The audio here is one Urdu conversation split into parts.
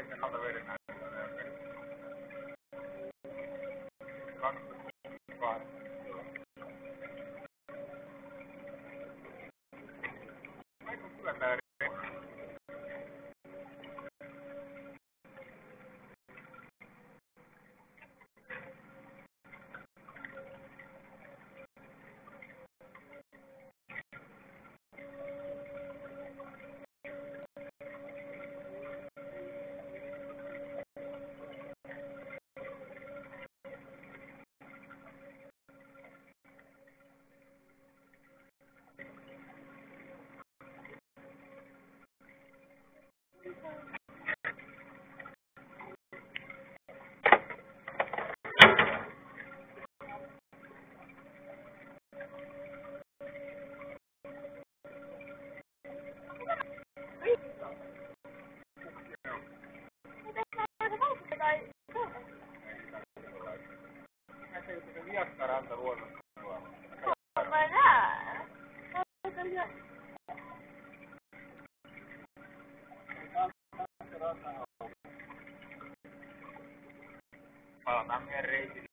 segment on the radio. ngiya Ready.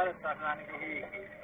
پر کرنا نہیں